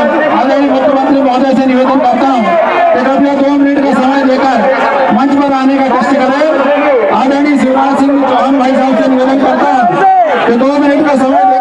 आदरणीय मुख्यमंत्री महोदय से निवेदन करता हूँ कि कृपया दो मिनट का समय देकर मंच पर आने का कष्ट करें। आदरणीय शिवराज सिंह चौहान भाई साहब से निवेदन करता हूँ कि दो मिनट का समय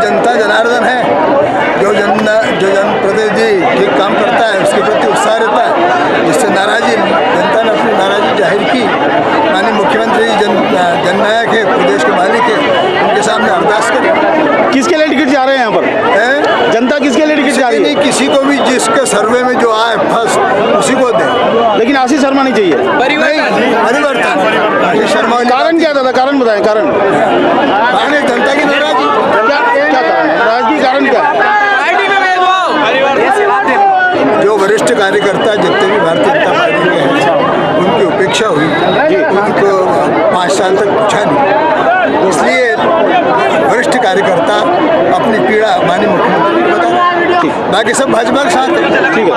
जनता जनार्दन है। जो जन जो जनप्रतिनिधि ठीक काम करता है उसके प्रति उत्साह रहता है जिससे नाराजी जनता ने अपनी नाराजी ज़ाहिर की। माननीय मुख्यमंत्री जन जननायक है प्रदेश के मालिक है उनके सामने अरदास करें। किसके लिए टिकट जा रहे हैं यहाँ पर? हैं? जनता किसके लिए टिकट जा रही है? किसी को भी जिसके सर्वे में जो आए फ़र्स्ट उसी को दें। लेकिन आशीष शर्मा नहीं चाहिए। परिवर्तन। कारण क्या था? कारण बताएँ कारण। कारण जनता की नाराजी क्या क्या कारण है राजनीतिक कारण क्या है जो वरिष्ठ कार्यकर्ता जितने भी भारतीय जनता पार्टी के हैं उनकी उपेक्षा हुई उनको पाँच साल तक पूछा नहीं इसलिए वरिष्ठ कार्यकर्ता अपनी पीड़ा माननीय मुख्यमंत्री को बता बाकी सब भाजपा के साथ ठीक है।